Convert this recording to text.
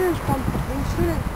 Schönen Stand. Einen schönen.